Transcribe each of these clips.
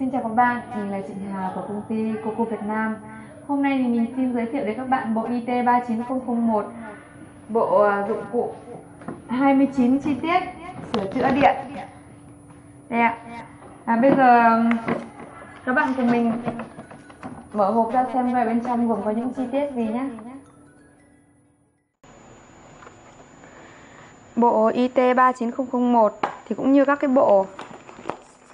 Xin chào các bạn, mình là chị Hà của công ty Coco Việt Nam. Hôm nay thì mình xin giới thiệu đến các bạn bộ IT 39001, bộ à, dụng cụ 29 chi tiết sửa chữa điện. Đây ạ. À, bây giờ các bạn cùng mình mở hộp ra xem về bên trong gồm có những chi tiết gì nhé. Bộ IT 39001 thì cũng như các cái bộ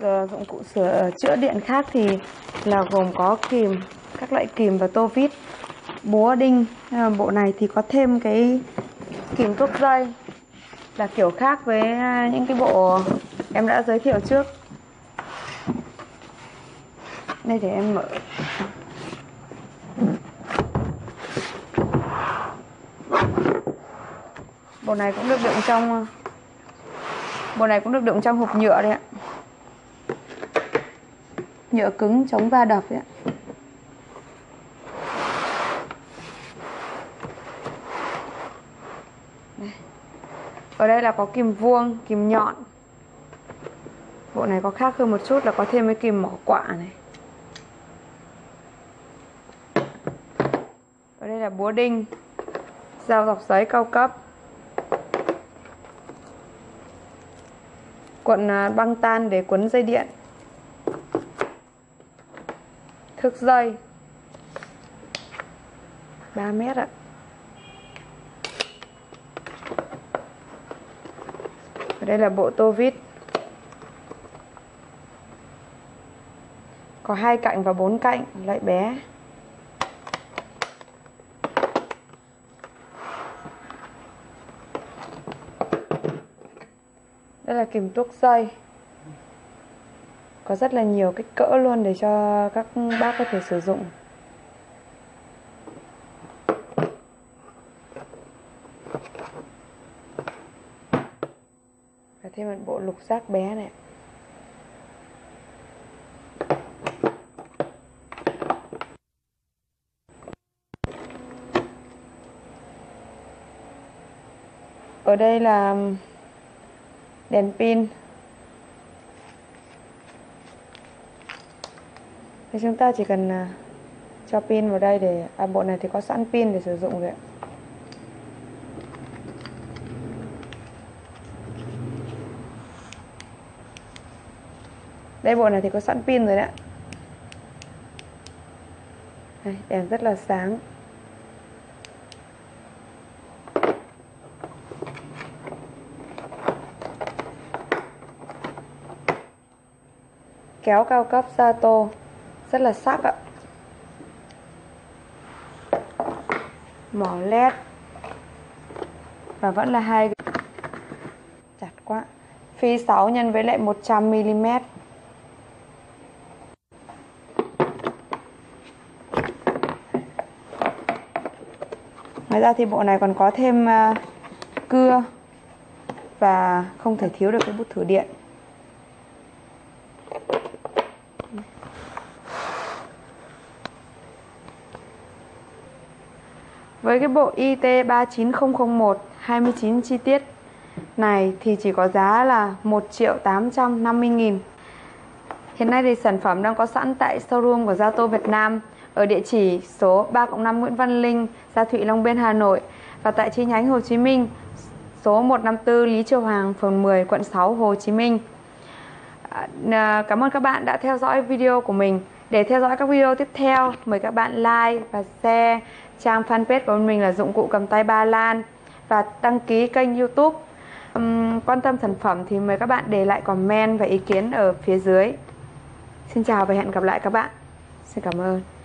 dụng cụ sửa ờ, chữa điện khác thì là gồm có kìm, các loại kìm và tô vít, búa đinh. Ờ, bộ này thì có thêm cái kìm thuốc dây là kiểu khác với ờ, những cái bộ em đã giới thiệu trước. Đây để em mở. Bộ này cũng được đựng trong Bộ này cũng được đựng trong hộp nhựa đấy ạ nhựa cứng chống va đập ấy. Ở đây là có kìm vuông, kìm nhọn. Bộ này có khác hơn một chút là có thêm cái kìm mỏ quạ này. Ở đây là búa đinh Dao dọc giấy cao cấp. Cuộn à, băng tan để quấn dây điện thước dây 3 mét ạ. Và đây là bộ tô vít. Có hai cạnh và bốn cạnh, lại bé. Đây là kìm tuốc dây có rất là nhiều kích cỡ luôn để cho các bác có thể sử dụng. Và thêm một bộ lục giác bé này. Ở đây là đèn pin. Thì chúng ta chỉ cần à, cho pin vào đây để à, bộ này thì có sẵn pin để sử dụng rồi ạ. Đây bộ này thì có sẵn pin rồi đấy đây, đèn rất là sáng. Kéo cao cấp Sato rất là sắc ạ. Mỏ led. Và vẫn là hai chặt quá. Phi 6 nhân với lại 100 mm Ngoài ra thì bộ này còn có thêm à, cưa và không thể thiếu được cái bút thử điện. Với cái bộ IT 39001 29 chi tiết này thì chỉ có giá là 1 triệu 850 nghìn Hiện nay thì sản phẩm đang có sẵn tại showroom của Gia Tô Việt Nam ở địa chỉ số 3 5 Nguyễn Văn Linh, Gia Thụy Long Biên, Hà Nội và tại chi nhánh Hồ Chí Minh số 154 Lý Triều Hoàng, phường 10, quận 6, Hồ Chí Minh. À, cảm ơn các bạn đã theo dõi video của mình. Để theo dõi các video tiếp theo, mời các bạn like và share trang fanpage của mình là dụng cụ cầm tay Ba Lan và đăng ký kênh YouTube. Um, quan tâm sản phẩm thì mời các bạn để lại comment và ý kiến ở phía dưới. Xin chào và hẹn gặp lại các bạn. Xin cảm ơn.